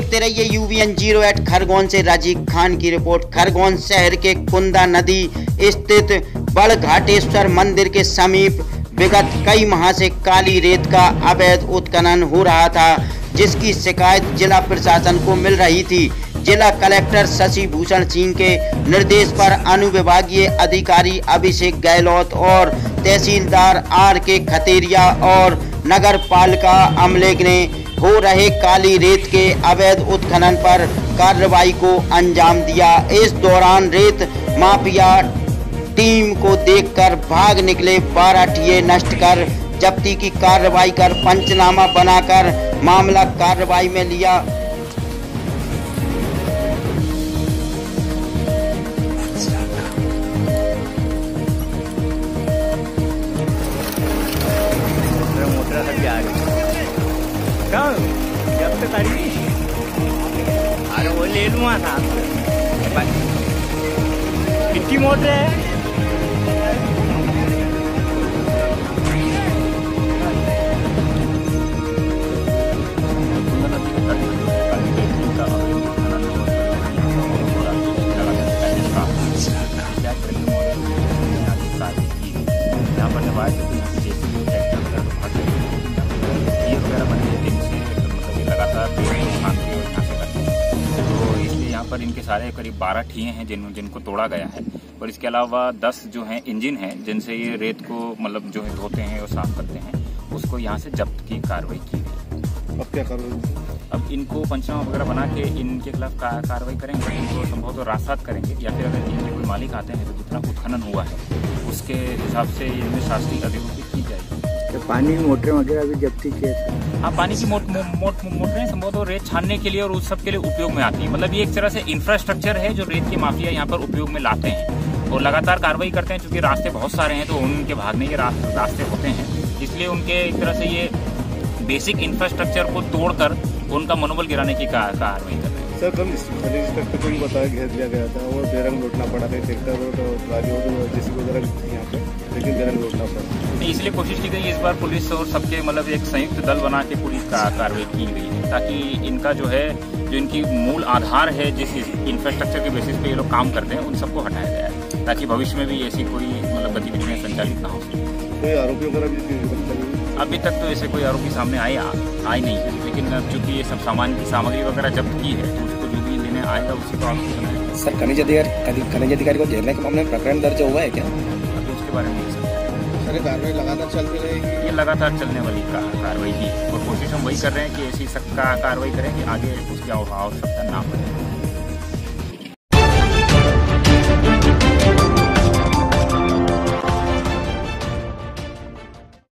देखते रहिए UVN zero eight Khargone से राजीव खान की रिपोर्ट। खरगोन शहर के कुंदा नदी स्थित बड़ घाटेश्वर मंदिर के समीप विगत कई माह से काली रेत का अवैध उत्खनन हो रहा था, जिसकी शिकायत जिला प्रशासन को मिल रही थी। जिला कलेक्टर शशि भूषण सिंह के निर्देश पर अनुविभागीय अधिकारी अभिषेक गहलोत और तहसीलदार आर के खतेरिया और नगर पालिका अमले ने हो रहे काली रेत के अवैध उत्खनन पर कार्रवाई को अंजाम दिया। इस दौरान रेत माफिया टीम को देखकर भाग निकले। बारह टीए नष्ट कर जब्ती की कार्रवाई कर पंचनामा बनाकर मामला कार्रवाई में लिया। carro, já você tá dirigindo. Aí eu olhei numa rata. Piti moto é पर इनके सारे करीब बारह ठिए हैं जिन जिनको तोड़ा गया है। और इसके अलावा दस जो हैं इंजन हैं जिनसे ये रेत को मतलब जो है धोते हैं और साफ़ करते हैं उसको यहाँ से जब्त की कार्रवाई की गई अब क्या करोगे अब इनको पंचनामा वगैरह बना के इनके खिलाफ का, कार्रवाई करेंगे इनको संभव तो राजसात करेंगे या फिर अगर इनके कोई मालिक आते हैं तो जितना उत्खनन हुआ है उसके हिसाब से इनमें शास्त्रीय जाएगी तो पानी की मोटरें वगैरह भी जब्ती किए थे। हाँ पानी की मोट, मो, मोट, मोटरें संभव तो रेत छानने के लिए और उस सब के लिए उपयोग में आती है। मतलब ये एक तरह से इंफ्रास्ट्रक्चर है जो रेत की माफिया यहाँ पर उपयोग में लाते हैं। और लगातार कार्रवाई करते हैं क्योंकि रास्ते बहुत सारे हैं तो उनके भागने के रास्ते होते हैं। इसलिए उनके एक तरह से ये बेसिक इंफ्रास्ट्रक्चर को तोड़कर उनका मनोबल गिराने की कार्रवाई कर सर कल खनिज इंस्पेक्टर को भी बताया घेर लिया गया था और बेरंग लौटना पड़ा था ट्रैक्टर और ट्राली और जेसी वगैरह यहाँ पे लेकिन बेरंग लौटना पड़ा इसलिए कोशिश की गई इस बार पुलिस और सबके मतलब एक संयुक्त दल बना के पुलिस का कार्रवाई की गई है ताकि इनका जो है जो इनकी मूल आधार है जिस इंफ्रास्ट्रक्चर के बेसिस पे ये लोग काम करते हैं उन सबको हटाया गया है ताकि भविष्य में भी ऐसी कोई मतलब गतिविधियाँ संचालित ना हो कोई आरोपी वगैरह भी? अभी तक तो ऐसे कोई आरोपी सामने आए आए नहीं है। लेकिन अब चूँकि ये सब सामान की सामग्री वगैरह जब्त की है तो उसको जो भी लेने आएगा उसी को आरोपी बनाएगा सर खनिज अधिकारी खनिज अधिकारी को घेरने के मामले में प्रकरण दर्ज हुआ है क्या? अभी उसके बारे में नहीं समझा सर ये कार्रवाई लगातार चलती रहेगी ये लगातार चलने वाली कार्रवाई ही और कोशिश हम वही कर रहे हैं कि ऐसी सख्त का कार्रवाई करें कि आगे उसकी आव- आवश्यकता ना पड़े